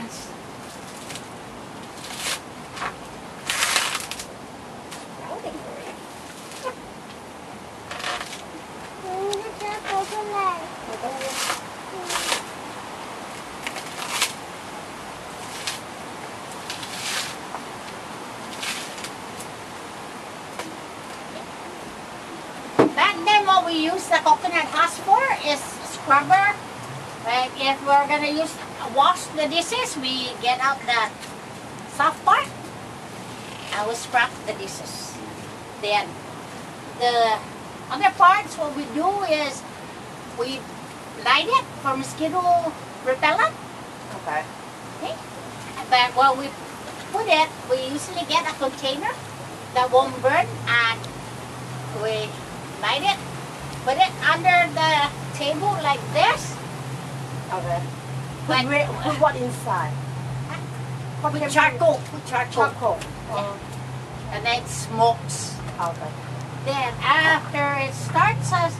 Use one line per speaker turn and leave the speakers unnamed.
Yes. Back then what we use the coconut husk for is scrubber. But if we're gonna use wash the dishes, we get out the soft part. I will scrub the dishes. Then the other parts, what we do is we light it for mosquito repellent.
Okay.
Okay? But when we put it, we usually get a container that won't burn and we light it, put it under the table like this.
Okay. Put, re- put what inside?
Put
can-
charcoal, put charcoal,
Charcoal. Oh,
and then it smokes.
okay.
Then after it starts, us